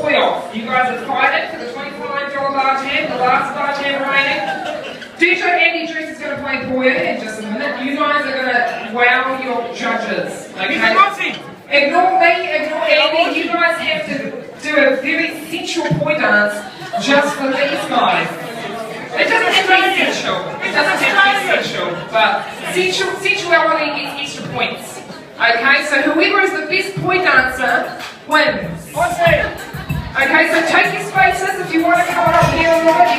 You guys are fighting for the $25 bar tab, the last bar tab remaining. DJ Andy Juice is going to play you in just a minute. You guys are going to wow your judges. Okay? Ignore me, ignore Andy. You guys have to do a very sensual poi dance just for these guys. It doesn't have to be sensual. It doesn't have to be sensual, but sensual, sensuality gets extra points. Okay, so whoever is the best poi dancer wins. Okay, so take your spaces. If you want to come up here or not, you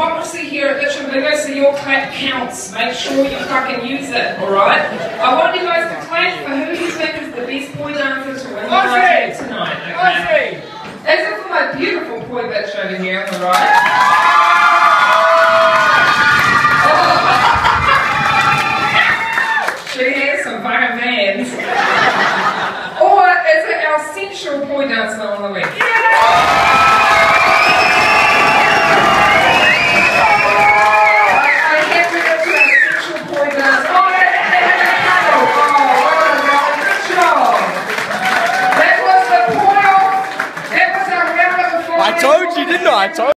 democracy here at Bitchin Bingo, so your clap counts. Make sure you fucking use it, alright? I want you guys to clap for who you think is the best poi dancer to win the night tonight, okay? Except for my beautiful boy bitch over here on the right. Didn't I?